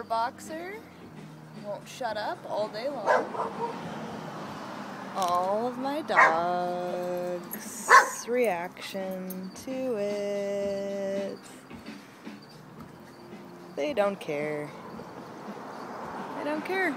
boxer won't shut up all day long. All of my dogs' reaction to it. They don't care. They don't care.